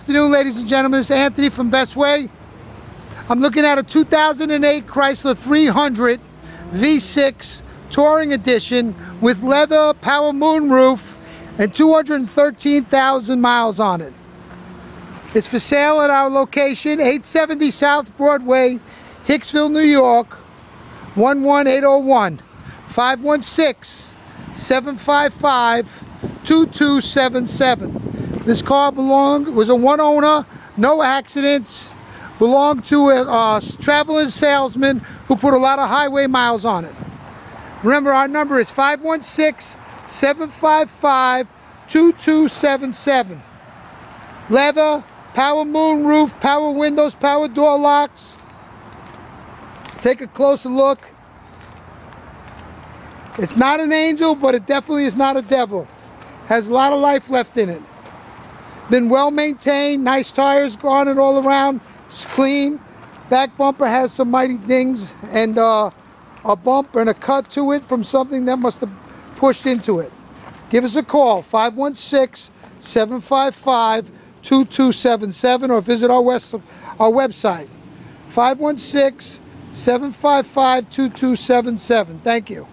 afternoon, ladies and gentlemen. It's Anthony from Best Way. I'm looking at a 2008 Chrysler 300 V6 Touring Edition with leather power moonroof and 213,000 miles on it. It's for sale at our location, 870 South Broadway, Hicksville, New York, 11801 516 755 2277. This car belonged, was a one owner, no accidents, belonged to a, uh, a traveling salesman who put a lot of highway miles on it. Remember our number is 516-755-2277. Leather, power moon roof, power windows, power door locks. Take a closer look. It's not an angel, but it definitely is not a devil. Has a lot of life left in it. Been well maintained, nice tires on it all around. It's clean. Back bumper has some mighty dings and uh, a bump and a cut to it from something that must have pushed into it. Give us a call, 516-755-2277 or visit our, west, our website, 516-755-2277. Thank you.